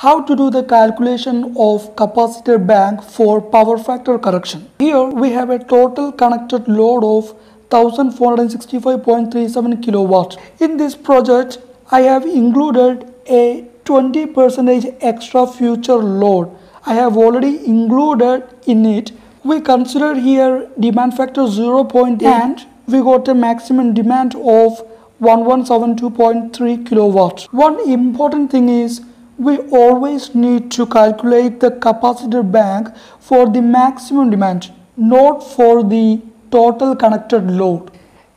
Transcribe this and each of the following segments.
how to do the calculation of capacitor bank for power factor correction. Here we have a total connected load of 1465.37 kilowatt. In this project I have included a 20 percentage extra future load. I have already included in it. We consider here demand factor 0.8 and we got a maximum demand of 1172.3 kilowatt. One important thing is we always need to calculate the capacitor bank for the maximum demand not for the total connected load.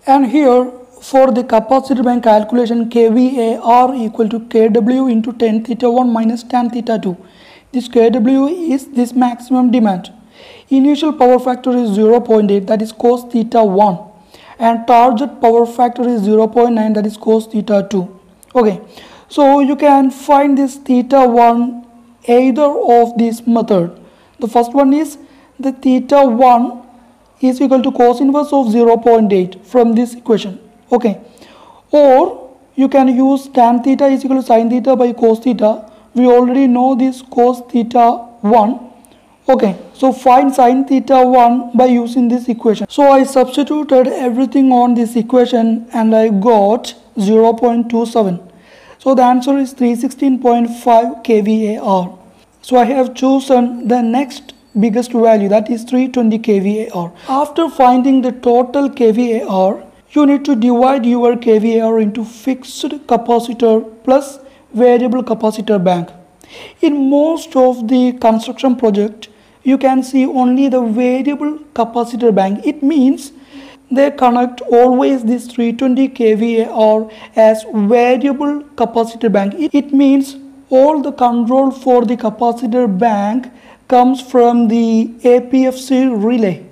And here for the capacitor bank calculation kVAR equal to kW into tan theta 1 minus tan theta 2 this kW is this maximum demand. Initial power factor is 0.8 that is cos theta 1 and target power factor is 0.9 that is cos theta 2 okay so you can find this theta 1 either of this method. The first one is the theta 1 is equal to cos inverse of 0.8 from this equation. Okay. Or you can use tan theta is equal to sin theta by cos theta. We already know this cos theta 1 okay so find sine theta 1 by using this equation so i substituted everything on this equation and i got 0.27 so the answer is 316.5 kVAR. So I have chosen the next biggest value that is 320 kVAR. After finding the total kVAR, you need to divide your kVAR into fixed capacitor plus variable capacitor bank. In most of the construction project, you can see only the variable capacitor bank. It means they connect always this 320 kVAR as variable capacitor bank. It, means all the control for the capacitor bank comes from the APFC relay.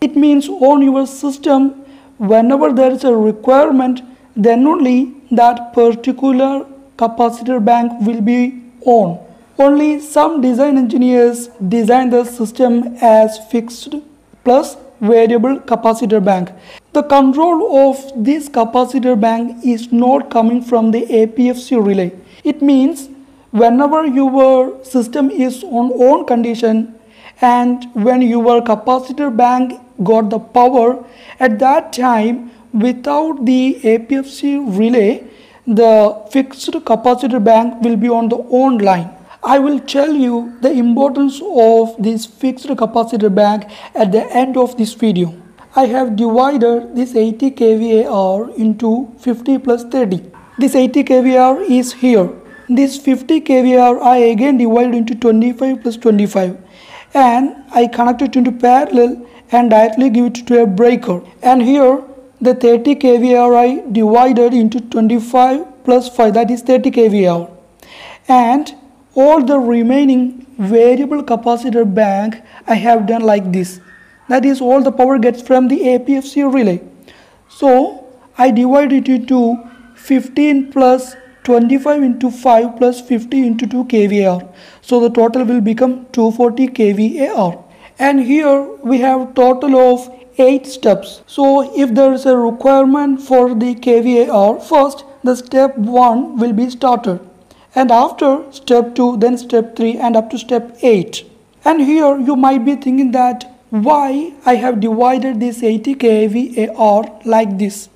It means on your system whenever there is a requirement then only that particular capacitor bank will be on. Only some design engineers design the system as fixed plus variable capacitor bank. The control of this capacitor bank is not coming from the APFC relay. It means whenever your system is on on condition and when your capacitor bank got the power at that time without the APFC relay the fixed capacitor bank will be on the on line I will tell you the importance of this fixed capacitor bank at the end of this video. I have divided this 80 kVAR into 50 plus 30. This 80 kVAR is here. This 50 kVAR I again divided into 25 plus 25 and I connect it into parallel and directly give it to a breaker. And here the 30 kVAR I divided into 25 plus 5 that is 30 kVAR. And all the remaining variable capacitor bank I have done like this. That is all the power gets from the APFC relay. So I divide it into 15 plus 25 into 5 plus 50 into 2 kVAR so the total will become 240 kVAR and here we have total of 8 steps. So if there is a requirement for the kVAR first the step 1 will be started and after step 2 then step 3 and up to step 8 and here you might be thinking that why I have divided this 80 kVAR like this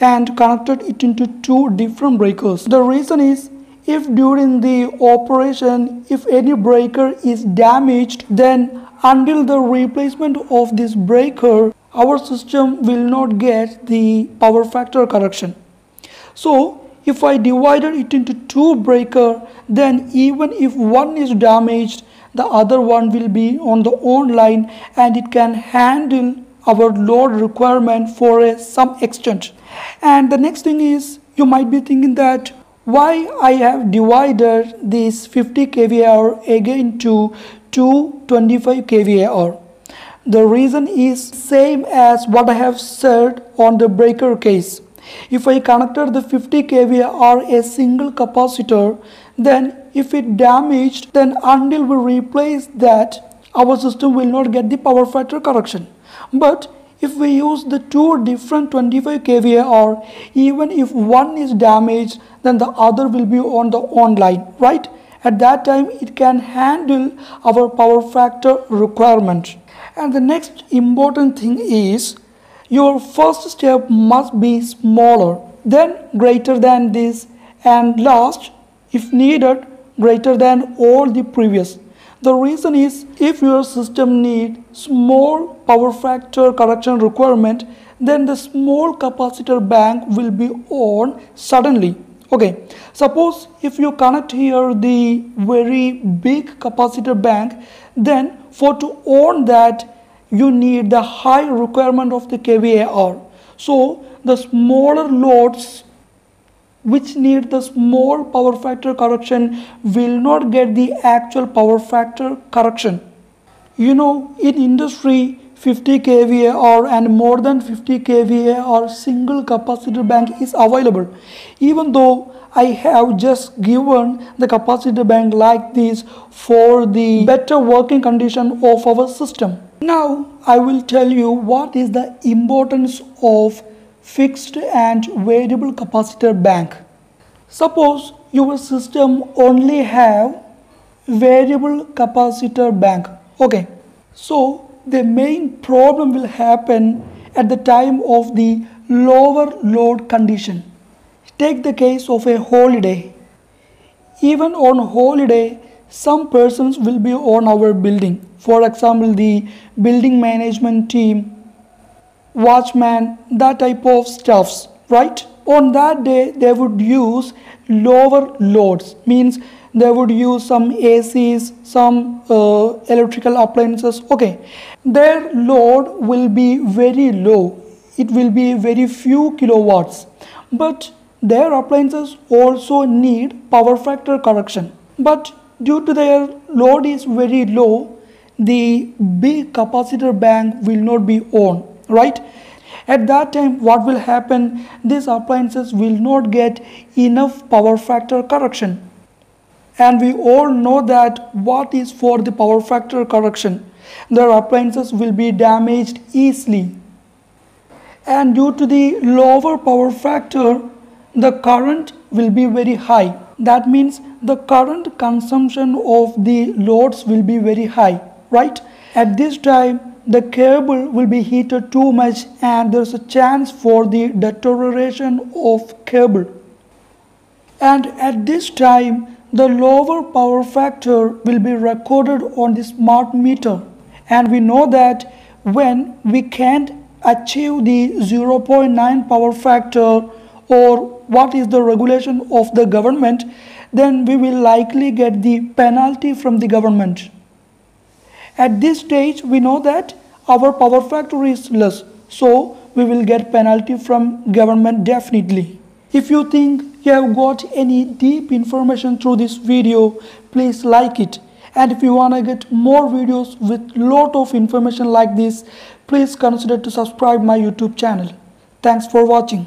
and connected it into two different breakers. The reason is if during the operation if any breaker is damaged then until the replacement of this breaker our system will not get the power factor correction. So if I divided it into two breaker then even if one is damaged the other one will be on the on line and it can handle our load requirement for a, some extent. And the next thing is you might be thinking that why I have divided this 50 kVAR again to 225 kVAR? The reason is same as what I have said on the breaker case if I connected the 50 kVAR a single capacitor, then if it damaged, then until we replace that, our system will not get the power factor correction. But if we use the two different 25 kVAR even if one is damaged, then the other will be on the on line, right? At that time, it can handle our power factor requirement. And the next important thing is your first step must be smaller, then greater than this, and last, if needed, greater than all the previous. The reason is if your system need small power factor correction requirement, then the small capacitor bank will be on suddenly. Okay, suppose if you connect here the very big capacitor bank, then for to on that you need the high requirement of the kVAR. So the smaller loads which need the small power factor correction will not get the actual power factor correction. You know in industry 50 kVAR and more than 50 kVAR single capacitor bank is available. Even though I have just given the capacitor bank like this for the better working condition of our system. Now I will tell you what is the importance of fixed and variable capacitor bank. Suppose your system only have variable capacitor bank. Okay. So the main problem will happen at the time of the lower load condition. Take the case of a holiday. Even on holiday, some persons will be on our building. For example, the building management team, watchman, that type of stuffs, right? On that day, they would use lower loads, means they would use some ACs, some uh, electrical appliances. Okay, their load will be very low. It will be very few kilowatts. But their appliances also need power factor correction. But due to their load is very low, the big capacitor bank will not be on, right? At that time, what will happen? These appliances will not get enough power factor correction. And we all know that what is for the power factor correction. Their appliances will be damaged easily. And due to the lower power factor, the current will be very high. That means the current consumption of the loads will be very high, right? At this time, the cable will be heated too much and there's a chance for the deterioration of cable. And at this time, the lower power factor will be recorded on the smart meter. And we know that when we can't achieve the 0.9 power factor or what is the regulation of the government, then we will likely get the penalty from the government. At this stage, we know that our power factor is less, so we will get penalty from government definitely. If you think you have got any deep information through this video, please like it. And if you want to get more videos with lot of information like this, please consider to subscribe my YouTube channel. Thanks for watching.